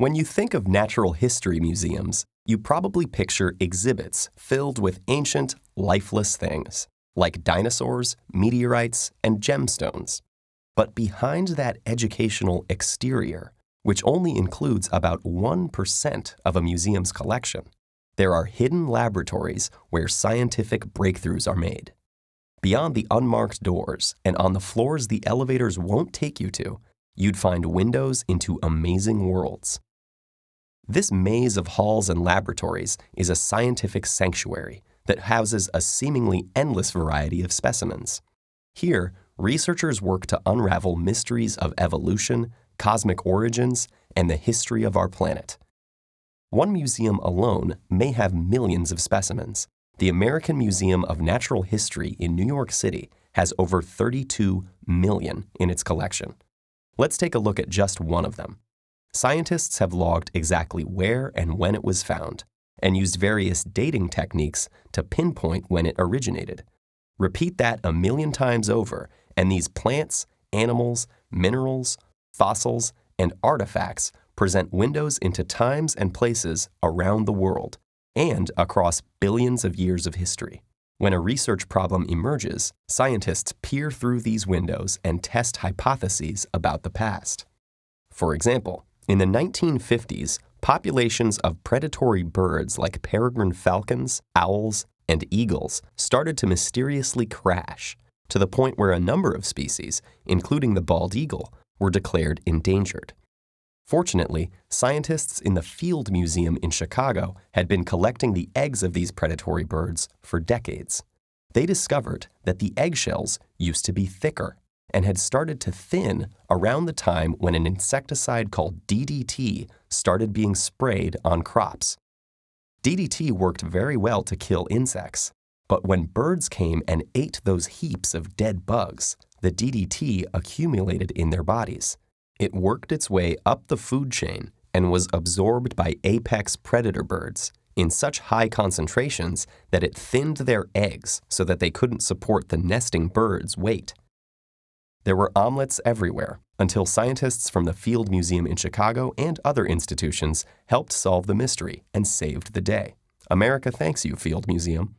When you think of natural history museums, you probably picture exhibits filled with ancient, lifeless things, like dinosaurs, meteorites, and gemstones. But behind that educational exterior, which only includes about 1% of a museum's collection, there are hidden laboratories where scientific breakthroughs are made. Beyond the unmarked doors and on the floors the elevators won't take you to, you'd find windows into amazing worlds. This maze of halls and laboratories is a scientific sanctuary that houses a seemingly endless variety of specimens. Here, researchers work to unravel mysteries of evolution, cosmic origins, and the history of our planet. One museum alone may have millions of specimens. The American Museum of Natural History in New York City has over 32 million in its collection. Let's take a look at just one of them. Scientists have logged exactly where and when it was found and used various dating techniques to pinpoint when it originated. Repeat that a million times over, and these plants, animals, minerals, fossils, and artifacts present windows into times and places around the world and across billions of years of history. When a research problem emerges, scientists peer through these windows and test hypotheses about the past. For example, in the 1950s, populations of predatory birds like peregrine falcons, owls, and eagles started to mysteriously crash, to the point where a number of species, including the bald eagle, were declared endangered. Fortunately, scientists in the Field Museum in Chicago had been collecting the eggs of these predatory birds for decades. They discovered that the eggshells used to be thicker and had started to thin around the time when an insecticide called DDT started being sprayed on crops. DDT worked very well to kill insects, but when birds came and ate those heaps of dead bugs, the DDT accumulated in their bodies. It worked its way up the food chain and was absorbed by apex predator birds in such high concentrations that it thinned their eggs so that they couldn't support the nesting birds' weight. There were omelets everywhere until scientists from the Field Museum in Chicago and other institutions helped solve the mystery and saved the day. America thanks you, Field Museum.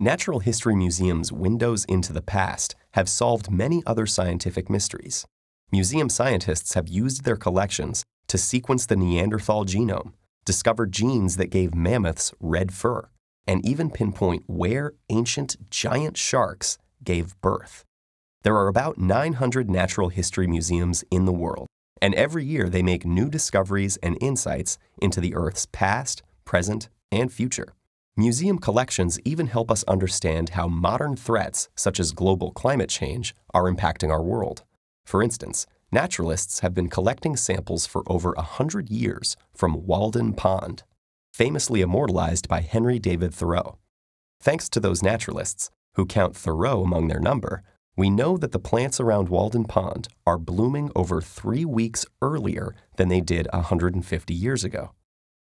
Natural History Museum's windows into the past have solved many other scientific mysteries. Museum scientists have used their collections to sequence the Neanderthal genome, discover genes that gave mammoths red fur, and even pinpoint where ancient giant sharks gave birth. There are about 900 natural history museums in the world, and every year they make new discoveries and insights into the Earth's past, present, and future. Museum collections even help us understand how modern threats, such as global climate change, are impacting our world. For instance, naturalists have been collecting samples for over a hundred years from Walden Pond, famously immortalized by Henry David Thoreau. Thanks to those naturalists, who count Thoreau among their number, we know that the plants around Walden Pond are blooming over three weeks earlier than they did 150 years ago.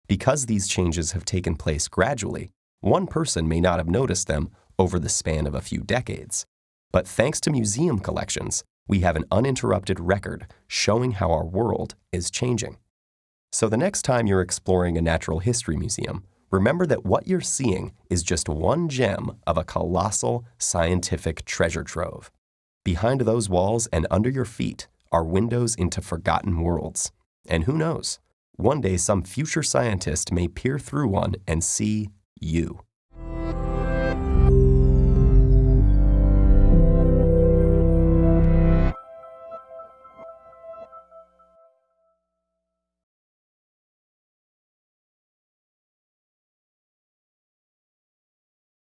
Because these changes have taken place gradually, one person may not have noticed them over the span of a few decades. But thanks to museum collections, we have an uninterrupted record showing how our world is changing. So the next time you're exploring a natural history museum, remember that what you're seeing is just one gem of a colossal scientific treasure trove. Behind those walls and under your feet are windows into forgotten worlds. And who knows? One day some future scientist may peer through one and see you.